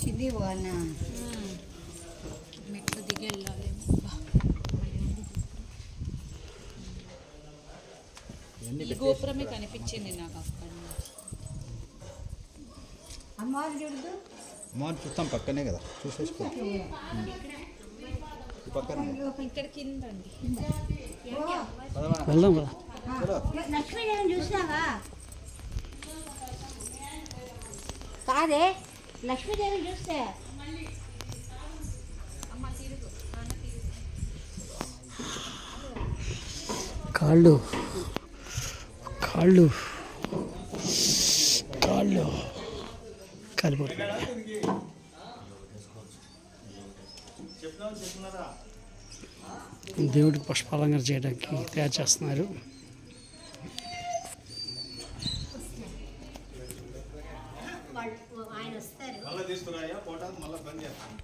కింది పోవాలనా మెట్లు దిగి వెళ్ళాలి. ఈ గోపురమే కనిపించింది నాకు అక్కడ. అమ్మవారు చూడదు చూస్తాం పక్కనే కదా చూసేసుకో. ఈ పక్కన ఇక్కడ కింద వెళ్దాం కదా. కాదే? లక్ష్మీదేవిని చూస్తే. కాళ్ళు. కాళ్ళు. కాళ్ళు. కాలిపోతున్నాయి. దేవుడికి పుష్పాలంకరణ చేయడానికి తయారు చేస్తున్నారు. ఆయన వస్తారు. మళ్ళీ తీసుకురాయా? ఫోటో మళ్ళీ బంద్ చేస్తాను